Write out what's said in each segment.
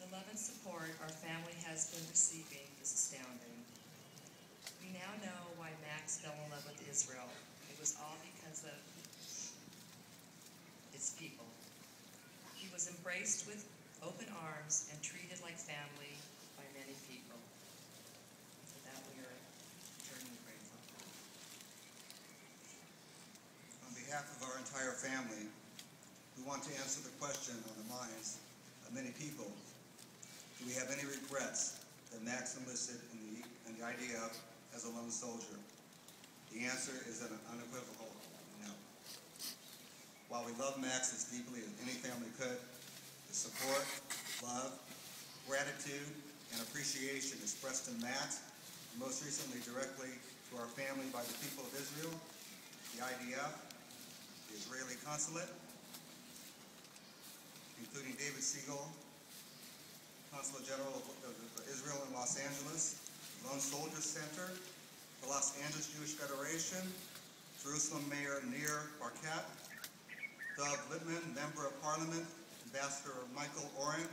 The love and support our family has been receiving is astounding. We now know why Max fell in love with Israel. It was all because of its people. He was embraced with open arms and treated like family by many people. For that we are eternally grateful. On behalf of our entire family, we want to answer the question on the minds of many people. Do we have any regrets that Max enlisted in the, in the IDF as a lone soldier? The answer is an unequivocal no. While we love Max as deeply as any family could, the support, love, gratitude, and appreciation expressed to Max, and most recently directly to our family by the people of Israel, the IDF, the Israeli consulate, including David Siegel, Consul General of Israel in Los Angeles, Lone Soldier Center, the Los Angeles Jewish Federation, Jerusalem Mayor Nir Barkat, Dov Lipman, Member of Parliament, Ambassador Michael Oren,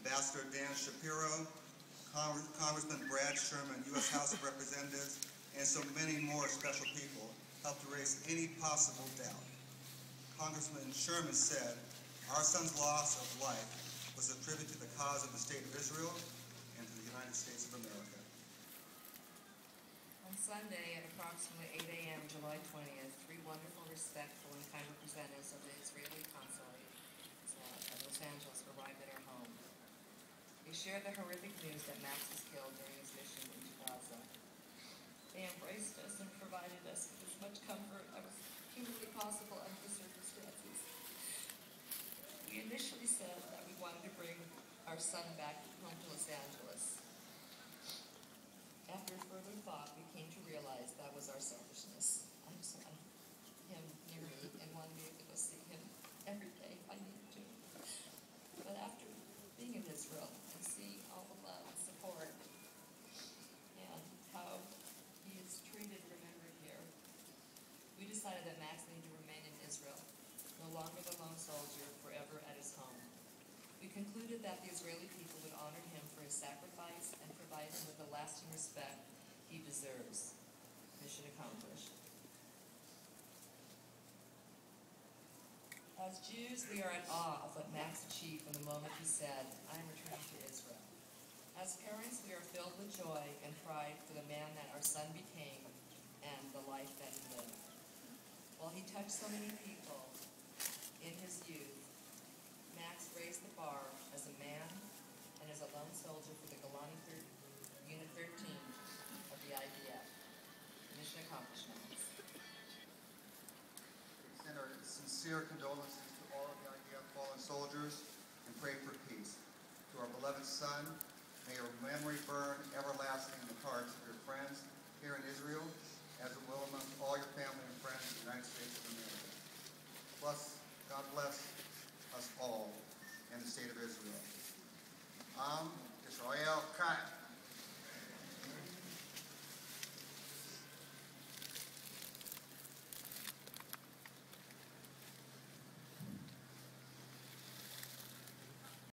Ambassador Dan Shapiro, Congressman Brad Sherman, U.S. House of Representatives, and so many more special people helped erase any possible doubt. Congressman Sherman said, our son's loss of life was attributed to the cause of the state of Israel and to the United States of America. On Sunday at approximately 8 a.m., July 20th, three wonderful, respectful, and kind representatives of the Israeli consulate at Los Angeles arrived at our home. They shared the horrific news that Max was killed during his mission into Gaza. They embraced us and provided us with as much comfort as humanly possible under the circumstances. We initially said that we wanted to bring our son back home to Los Angeles. After further thought, we came to realize that was our selfishness. I just wanted him near me and wanted me to go see him every day if I needed to. But after being in Israel and seeing all the love and support and how he is treated and remembered here, we decided that Max needed to remain in Israel, no longer the lone soldier, forever at his home. That the Israeli people would honor him for his sacrifice and provide him with the lasting respect he deserves. Mission accomplished. As Jews, we are in awe of what Max achieved from the moment he said, I am returning to Israel. As parents, we are filled with joy and pride for the man that our son became and the life that he lived. While he touched so many people in his youth, Max raised the bar as a man and as a lone soldier for the Golani Thir Unit 13 of the IDF. Mission. We send our sincere condolences to all of the IDF fallen soldiers and pray for peace. To our beloved son, may your memory burn everlasting in the hearts of your friends here in Israel, as it will